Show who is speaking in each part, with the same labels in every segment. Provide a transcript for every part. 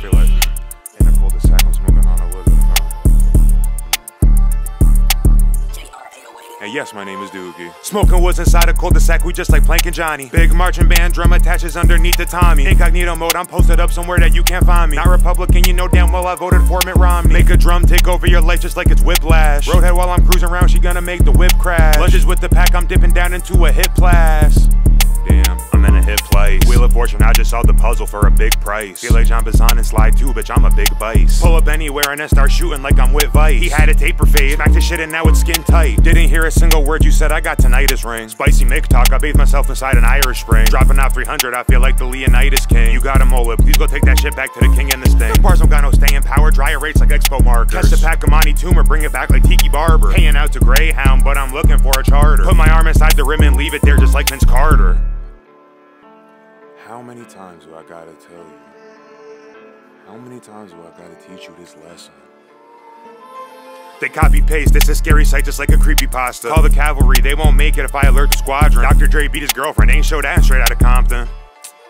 Speaker 1: feel like in a cul-de-sac, I'm smoking on a. And yes, my name is Duchy. Smoking woods inside a cul-de-sac, we just like Plank and Johnny. Big marching band, drum attaches underneath the Tommy. Incognito mode, I'm posted up somewhere that you can't find me. Not Republican, you know damn well I voted for Mitt Romney. Make a drum take over your life just like it's whiplash. Roadhead while I'm cruising around, she gonna make the whip crash. Lunges with the pack, I'm dipping down into a hip blast. Fortune, I just solved the puzzle for a big price. Feel like John Bizon and Slide 2, bitch, I'm a big vice. Pull up anywhere and then start shooting like I'm with Vice. He had a taper fade, smacked his shit and now it's skin tight. Didn't hear a single word you said, I got tinnitus ring. Spicy Mick talk, I bathed myself inside an Irish spring. Dropping out 300, I feel like the Leonidas king. You got a mullet, please go take that shit back to the king and the sting. Bars don't got no staying power, dry erase like expo markers. Catch the Pacamani tumor, bring it back like Tiki Barber. Paying out to Greyhound, but I'm looking for a charter. Put my arm inside the rim and leave it there just like Vince Carter. How many times do I gotta tell you? How many times do I gotta teach you this lesson? They copy paste, this is scary sight just like a creepy pasta. Call the cavalry, they won't make it if I alert the squadron. Dr. Dre beat his girlfriend, ain't show that straight out of Compton.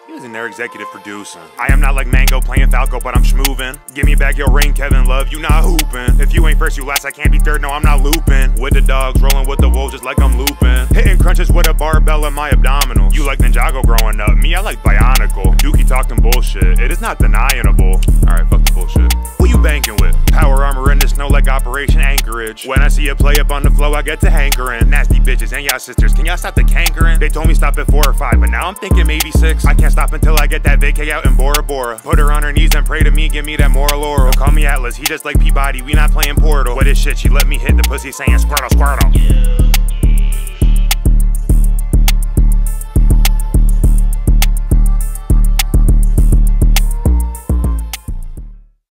Speaker 1: He was in their executive producing. I am not like Mango playing Falco, but I'm schmoovin'. Give me back your ring, Kevin Love, you not hoopin'. If you ain't first, you last, I can't be third, no, I'm not looping. With the dogs, rollin' with the wolves just like I'm looping. Hitting like Bionicle. Duchy talking bullshit, it is not deniable. Alright, fuck the bullshit. Who you banking with? Power armor in the snow like Operation Anchorage. When I see you play up on the flow, I get to hankering. Nasty bitches and y'all sisters, can y'all stop the cankering? They told me stop at four or five, but now I'm thinking maybe six. I can't stop until I get that vacay out in Bora Bora. Put her on her knees and pray to me, give me that moral oral. Call me Atlas, he just like P-body, we not playing Portal. What is shit, she let me hit the pussy saying squirtle, squirtle.